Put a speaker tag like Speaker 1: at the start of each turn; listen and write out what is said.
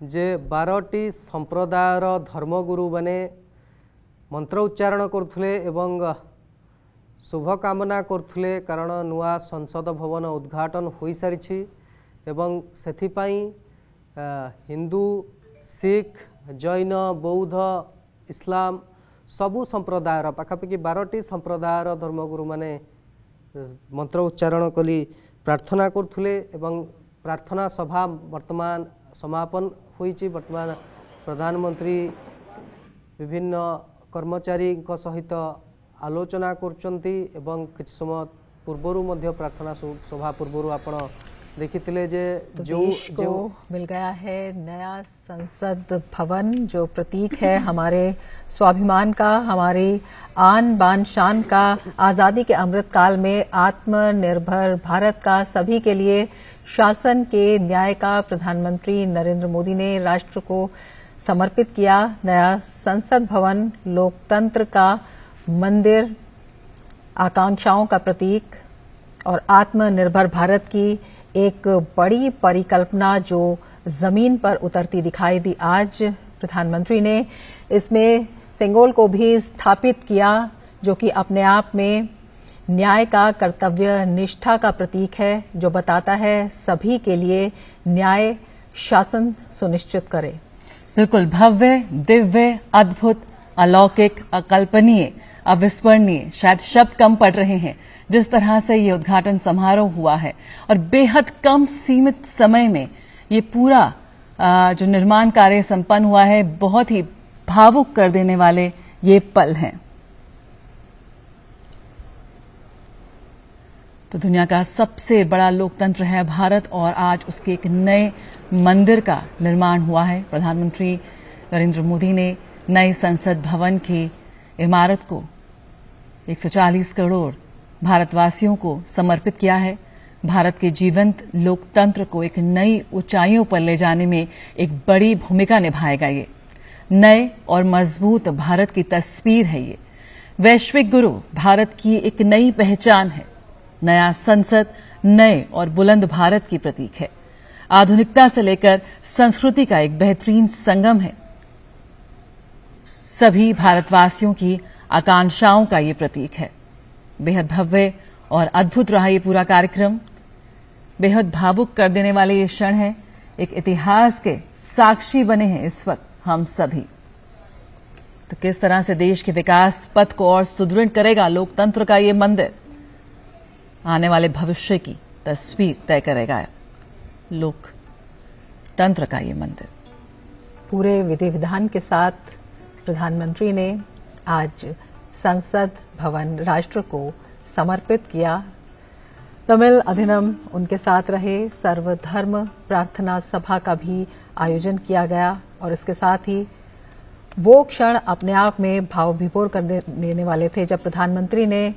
Speaker 1: ଯେ ବାରଟି ସମ୍ପ୍ରଦାୟର ଧର୍ମଗୁରୁମାନେ ମନ୍ତ୍ର ଉଚ୍ଚାରଣ କରୁଥିଲେ ଏବଂ ଶୁଭକାମନା କରୁଥିଲେ କାରଣ ନୂଆ ସଂସଦ ଭବନ ଉଦ୍ଘାଟନ ହୋଇସାରିଛି ଏବଂ ସେଥିପାଇଁ ହିନ୍ଦୁ ଶିଖ ଜୈନ ବୌଦ୍ଧ ଇସଲାମ ସବୁ ସମ୍ପ୍ରଦାୟର ପାଖାପାଖି ବାରଟି ସମ୍ପ୍ରଦାୟର ଧର୍ମଗୁରୁମାନେ ମନ୍ତ୍ର ଉଚ୍ଚାରଣ କରି ପ୍ରାର୍ଥନା କରୁଥିଲେ ଏବଂ ପ୍ରାର୍ଥନା ସଭା ବର୍ତ୍ତମାନ ସମାପନ ହୋଇଛି ବର୍ତ୍ତମାନ ପ୍ରଧାନମନ୍ତ୍ରୀ ବିଭିନ୍ନ କର୍ମଚାରୀଙ୍କ ସହିତ ଆଲୋଚନା କରୁଛନ୍ତି ଏବଂ କିଛି ସମୟ ପୂର୍ବରୁ ମଧ୍ୟ ପ୍ରାର୍ଥନା ସୁ- ସଭା ପୂର୍ବରୁ ଆପଣ ଦେଖିଥିଲେ ଯେ
Speaker 2: तो
Speaker 1: ଯେଉଁ
Speaker 2: देश को
Speaker 1: ଯେଉଁ
Speaker 2: मिल गया है नया संसद भवन जो प्रतीक है हमारे स्वाभिमान का हमारी आन बान शान का आजादी के अमृत काल में आत्मनिर्भर भारत का सभी के लिए शासन के न्याय का प्रधानमंत्री नरेंद्र मोदी ने राष्ट्र को समर्पित किया नया संसद भवन, लोकतंत्र का मंदिर, आकांक्षाओं का प्रतीक और आत्मनिर्भर भारत की एक बड़ी परिकल्पना जो ज़मीन पर उतरती दिखाई दी। आज प्रधानमंत्री ने इसमें सेंगोल को भी स्थापित किया, जो कि अपने आप में न्याय का कर्तव्य निष्ठा का प्रतीक है, जो बताता है सभी के लिए न्याय शासन सुनिश्चित करे।
Speaker 3: बिल्कुल, भव्य, दिव्य, अद्भुत, अलौकिक, अकल्पनीय, अविस्मरणीय शायद शब्द कम पड़ रहे हैं, जिस तरह से ये उद्घाटन समारोह हुआ है। और बेहद कम सीमित समय में ये पूरा जो निर्माण कार्य संपन्न हुआ है, बहुत ही भावुक कर देने वाले ये पल हैं। तो दुनिया का सबसे बड़ा लोकतंत्र है भारत और आज उसके एक नए मंदिर का निर्माण हुआ है। प्रधानमंत्री नरेंद्र मोदी ने नए संसद भवन की इमारत को 140 करोड़ भारतवासियों को समर्पित किया है। भारत के जीवंत लोकतंत्र को एक नई ऊंचाइयों पर ले जाने में एक बड़ी भूमिका निभाएगा ये। नए और मज़बूत भारत की तस्वीर है ये। वैश्विक गुरु, भारत की एक नई पहचान है। नया संसद, नए और बुलंद भारत की प्रतीक है। आधुनिकता से लेकर संस्कृति का एक बेहतरीन संगम है। सभी भारतवासियों की आकांक्षाओं का ये प्रतीक है। बेहद भव्य और अद्भुत रहा ये पूरा कार्यक्रम। बेहद भावुक कर देने वाले ये क्षण है। एक इतिहास के साक्षी बने हैं इस वक्त हम सभी। तो किस तरह से देश के विकास पथ को और सुदृढ़ करेगा लोकतंत्र का ये मंदिर? आने वाले भविष्य की तस्वीर तय करेगा लोकतंत्र का ये मंदिर।
Speaker 2: पूरे विधि विधान के साथ प्रधानमंत्री ने आज संसद भवन राष्ट्र को समर्पित किया। तमिल अधिनम उनके साथ रहे, सर्वधर्म प्रार्थना सभा का भी आयोजन किया गया और इसके साथ ही वो क्षण अपने आप में भाव विभोर कर देने वाले थे जब प्रधानमंत्री ने